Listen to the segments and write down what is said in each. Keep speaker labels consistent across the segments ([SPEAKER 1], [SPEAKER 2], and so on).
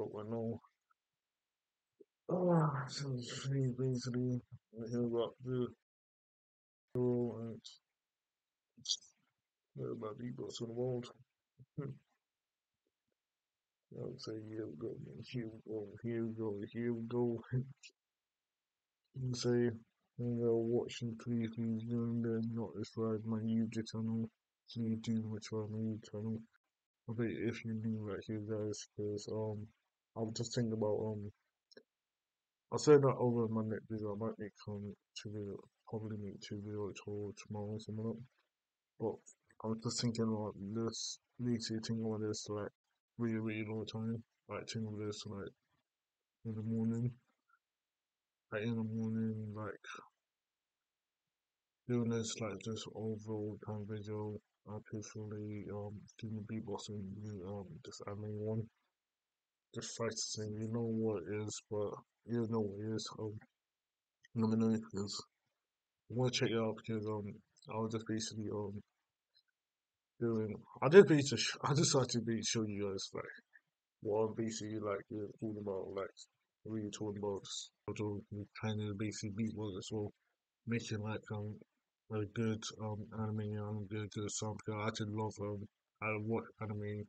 [SPEAKER 1] out right now. Oh, so basically, basically, he'll got the hero and about people in the world. I would say, here we go, here we go, here we go, here we go. and say, and uh, watching please, please, and then not ride my YouTube channel. You do much on my YouTube channel. If you knew right here, guys, because um, I was just thinking about um, I said that over my next video. I might make um two video, probably make two videos or tomorrow or something. Like. But I was just thinking about this, literally thinking about this like really, really long time. Like thinking about this like in the morning, like in the morning, like doing this like just overall time video. I personally um doing the beatboxing um this anime one. Just try to you know what it is, but you know what it is. Um, let me know because I want to check it out because um I was just basically um doing I just basically I like to be show you guys like what I'm basically like uh, talking about like really talking about so kind of basically beatbox as well making like um a good um anime um good good song because I actually love um I watch anime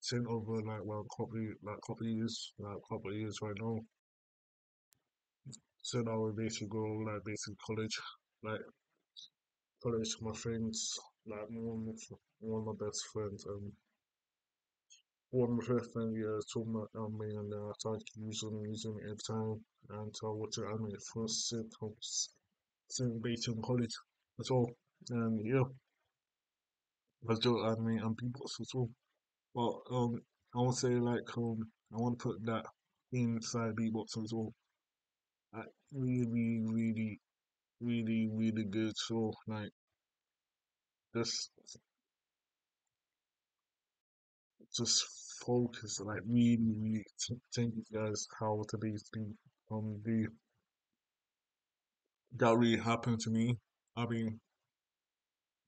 [SPEAKER 1] since over like well couple like couple years like couple years right now. So now we basically go like basically college like college my friends like one of one of my best friends um one of my first friends yeah told me um me and uh, I started using using it every time and I watched it anime first since since basically college that's all. And yeah. Let's do anime and people as well but um I want to say like um I want to put that inside beatbox as well like really really really really good. So like just just focus like really really thank you guys how to basically um do that really happened to me I mean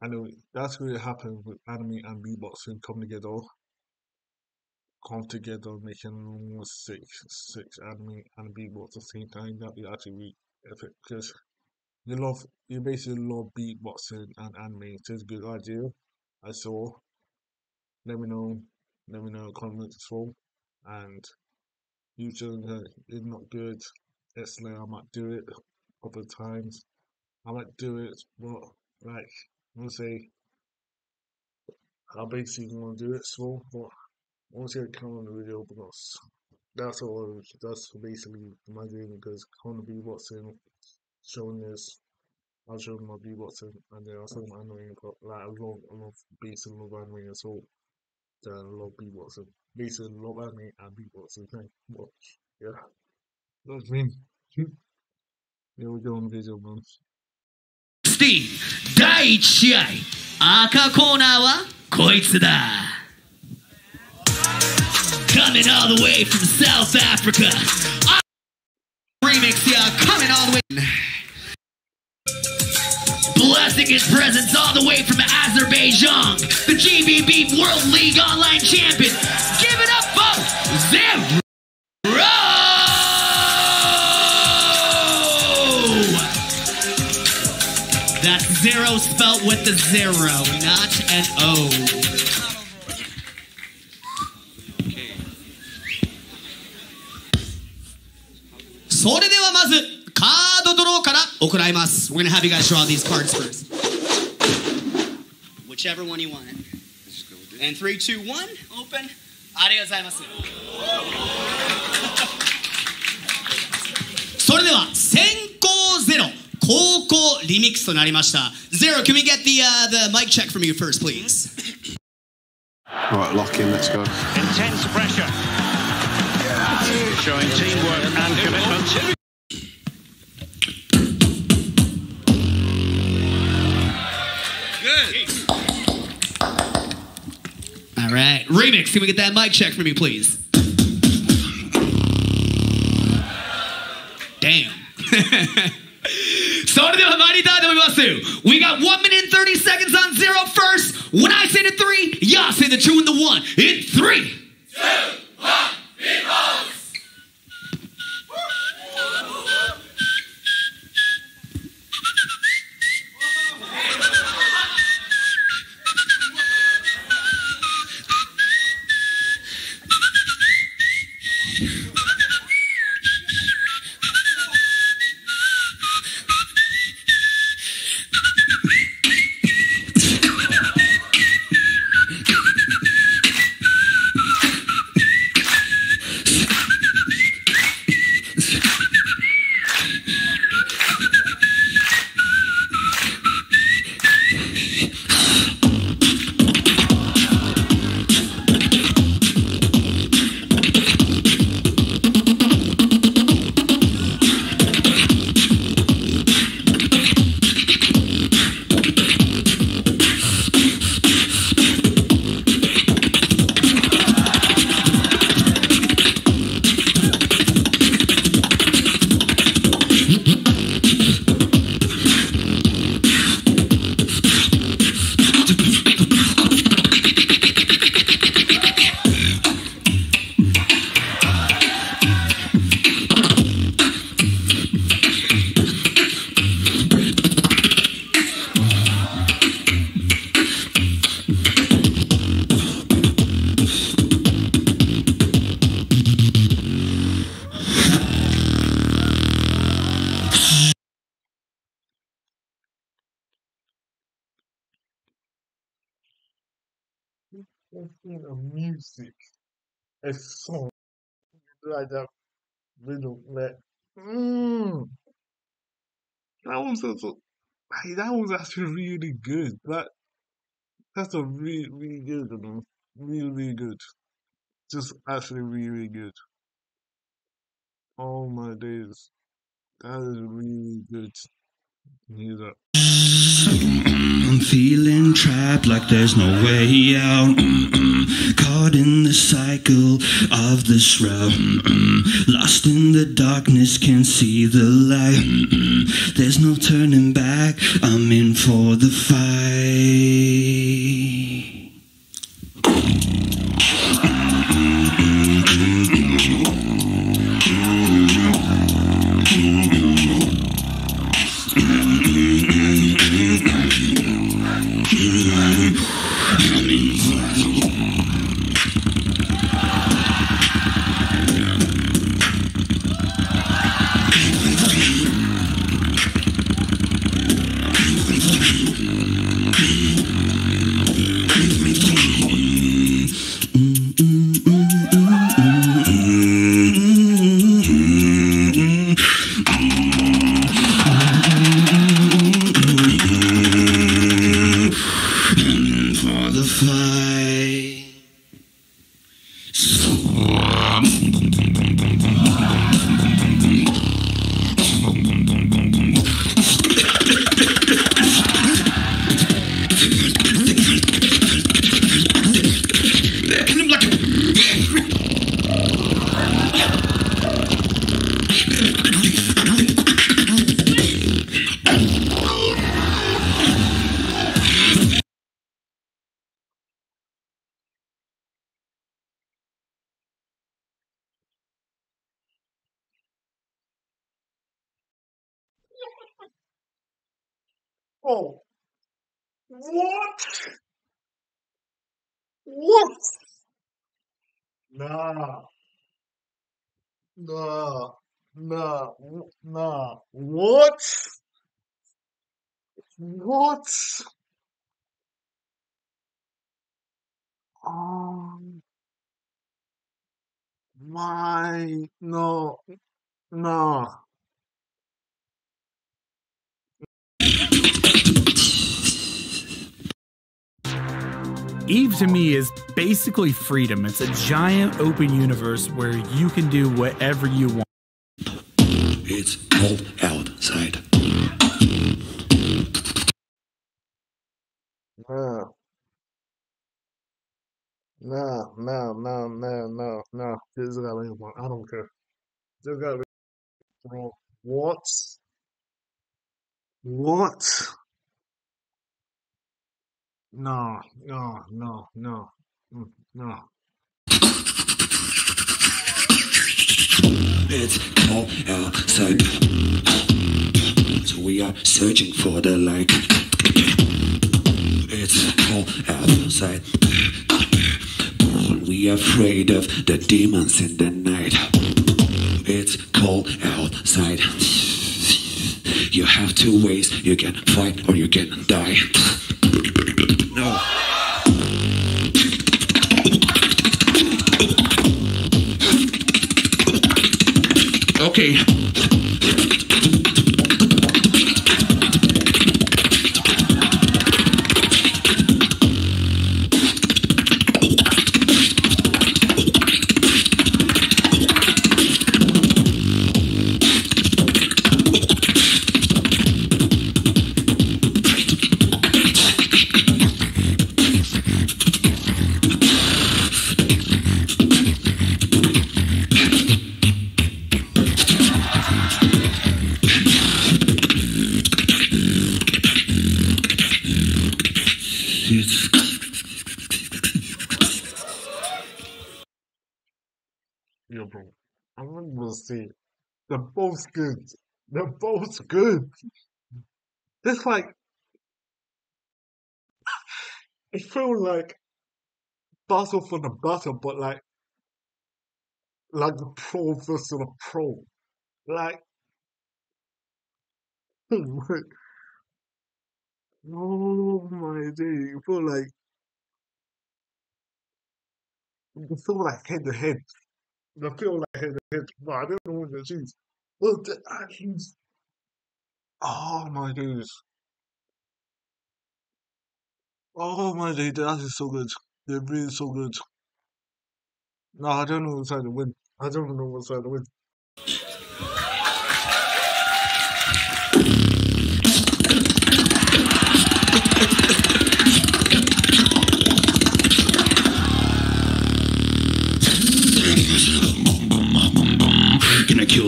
[SPEAKER 1] I know that's really happened with anime and beatboxing come together. Come together making six six anime and beatbox at the same time that'd be actually really epic because you love you basically love beatboxing and anime so it's a good idea I saw. Let me know let me know comments well and you uh, it's not good it's like I might do it a couple of times I might do it but like I'm say I basically want to do it small but once you come on the video because that's all that's basically my dream because I to be watching showing this I'll show my beatboxing and then I'll show my anime like I love I love basically love anime as well. Then I love beatboxing basically love anime and beatboxing thing but yeah. That's me. Here we go on the video man
[SPEAKER 2] 16第1試合。赤コーナーはこいつだ。Coming all the way from South Africa. Remix yeah coming all the way. Blessing his presence all the way from Azerbaijan. The GBB World League Online Champion. Give it up folks Zim zero spelt with the zero, not an O. So れではまずカードドローから行います。We're gonna have you guys draw these cards first. Whichever one you want. And 3, 2, 1, open. ありがとうございます。それでは先行ゼロ 高校リミックスとなりました。Zero, can we get the, uh, the mic check from you first, please?
[SPEAKER 3] All right, lock in, let's go.
[SPEAKER 4] Intense pressure. Showing teamwork and commitment.
[SPEAKER 2] All right. Remix, can we get that mic check from you, please? Damn. それでは参りたいと思います。We got 1 minute and 30 seconds on zero first. When I say the three, y'all say the two and the one. In three, two, one,
[SPEAKER 1] Music, a song like that rhythm that mm, that was also, hey, that was actually really good. That that's a really really good one. Really really good. Just actually really really good. Oh my days. That is really good. That.
[SPEAKER 5] I'm feeling trapped like there's no way out. Caught in the cycle of this realm. Lost in the darkness, can't see the light. There's no turning back. I'm in for the fight.
[SPEAKER 1] Oh, what? What? Nah, nah, nah, nah. What? What? Um, my, no, nah.
[SPEAKER 6] Eve to me is basically freedom. It's a giant open universe where you can do whatever you want.
[SPEAKER 5] It's cold outside.
[SPEAKER 1] Nah. No, no, no, no, no, no. This is got me wrong. I don't care. This got me wrong. What? What? No, no, no, no, mm, no.
[SPEAKER 5] It's cold outside. So we are searching for the light. It's cold outside. We are afraid of the demons in the night. It's cold outside. Two ways. You can fight or you can die.
[SPEAKER 1] Yo, bro. I'm gonna say they're both good. They're both good. It's like it feels like battle for the battle, but like like the pro versus the pro. Like oh You feel like you feel like head to head. I feel like head to head, but I don't know what to choose. Well, the actions. Oh my days. Oh my days, that is so good. They're really so good. No, I don't know what side to win. I don't know what side to win.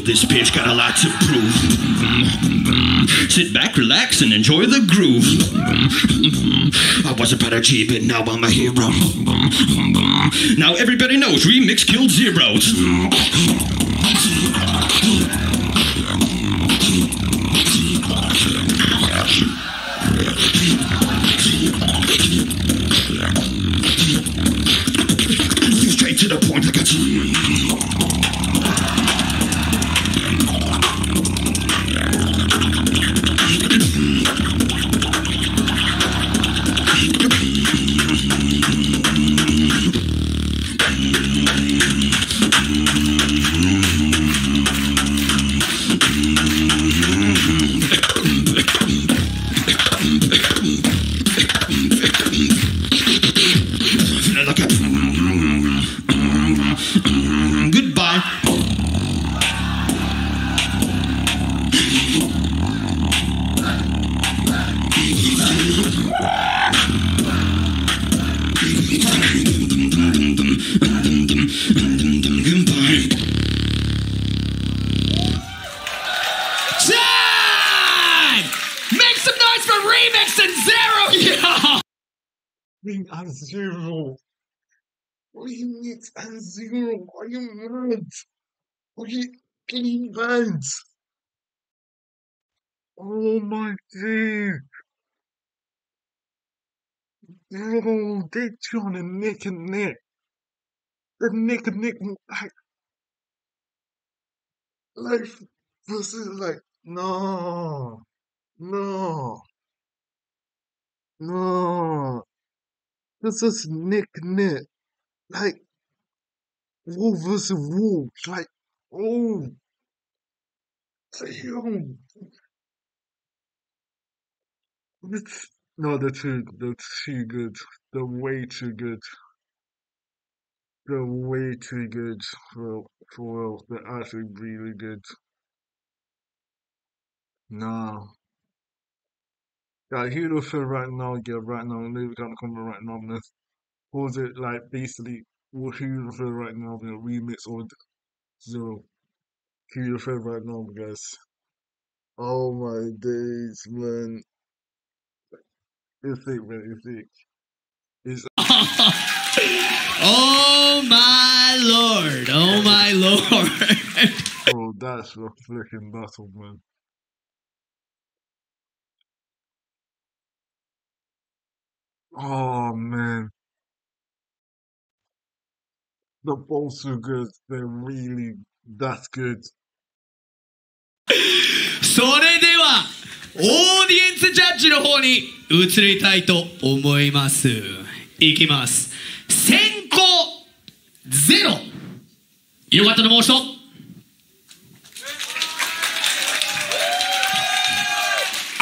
[SPEAKER 5] Gonna this bitch, got a lot to prove. Sit back, relax, and enjoy the groove. I was a prodigy, but now I'm a hero. Now everybody knows remix killed zeros. Straight to the point like a Goodbye.
[SPEAKER 2] Remix and Zero, yo!
[SPEAKER 1] Ring Remix and zero. Are you mad? Are you getting mad? Oh my days. Bro, they're trying to neck and neck. The neck and neck, like, like, versus like, no, no, no. This is neck and. Like, wall versus wall. Like, oh, damn. It's, no, they're too, they're too good. They're way too good. They're way too good for for real. They're actually really good. No. Like Hero Fair right now, yeah, right now, Louis can't come right now. this- Or is it like basically what Hero Fair right now, the remix or zero? Hero Fair right now, guys. Oh my days, man. It's thick, man, it's thick. It's
[SPEAKER 2] Oh my lord, oh my lord.
[SPEAKER 1] bro, that's a flicking battle, man. Oh man. The both are good. They're really that's good.
[SPEAKER 2] それでは、オーディエンスジャッジの方に移りたいと思います。いきます。先行ゼロ。よかったらもう一度。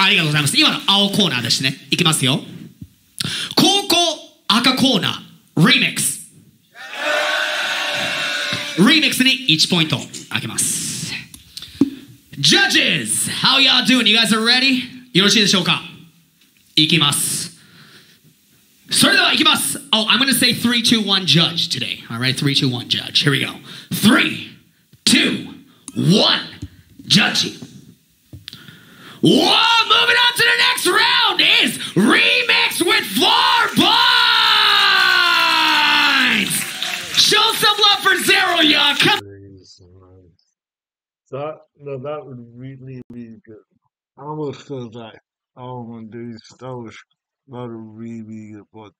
[SPEAKER 2] ありがとうございます。今の青コーナーですね。いきますよ。高校赤コーナー、リミックス。リミックスに1ポイントあげます。Judges, how y'all doing? You guys are ready? よろしいでしょうかいきます。それではいきます。Oh, I'm going to say 3, 2, 1 judge today. All right, 3, 2, 1 judge. Here we go. 3, 2, 1 judge. Whoa, moving on to the next round is Remix with four points! for Zero, y'all. Come
[SPEAKER 1] That no, that was really, be good. I almost feel that. Oh my days, that was that was really good. But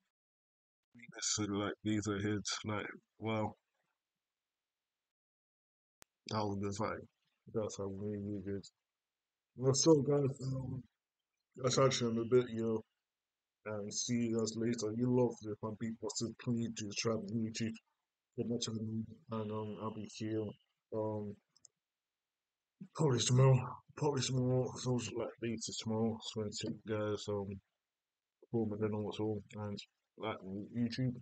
[SPEAKER 1] is like these are hits. Like wow, that was just like that's a really, good. What's up, guys? Um, that's actually in a bit, yo. And see you guys later. You love this, my people. Do subscribe to YouTube. Get much of them, and um, I'll be here. Um, probably tomorrow. Probably tomorrow. Social like later tomorrow. So to guys um, perform at the normal and like YouTube.